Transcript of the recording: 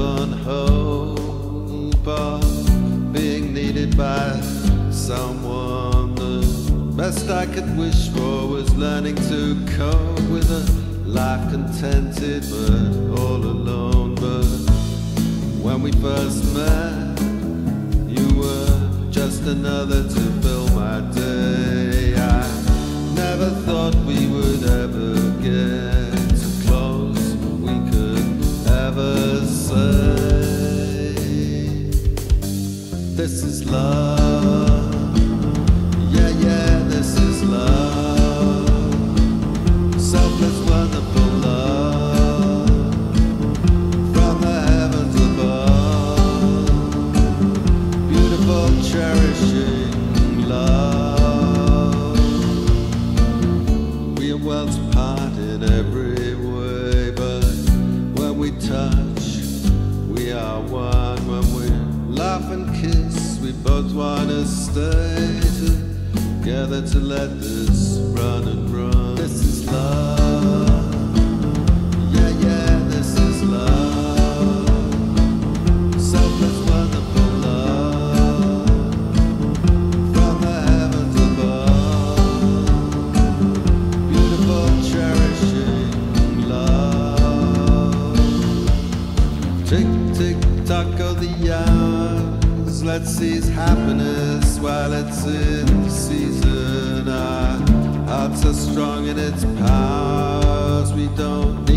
on hope of being needed by someone. The best I could wish for was learning to cope with a life contented but all alone. But when we first met, you were just another to fill my day. This is love. Yeah, yeah, this is love. Selfless, wonderful love from the heavens above. Beautiful, cherishing love. We are worlds apart in every way, but when we touch, we are one. When we laugh and kiss, we both wanna stay together to let this run and run. This is love. Yeah, yeah, this is love. Selfless, wonderful love from the heavens above. Beautiful, cherishing love. Tick, tick, tock of the hours. Let's seize happiness while it's in season. Our hearts are strong in its powers. We don't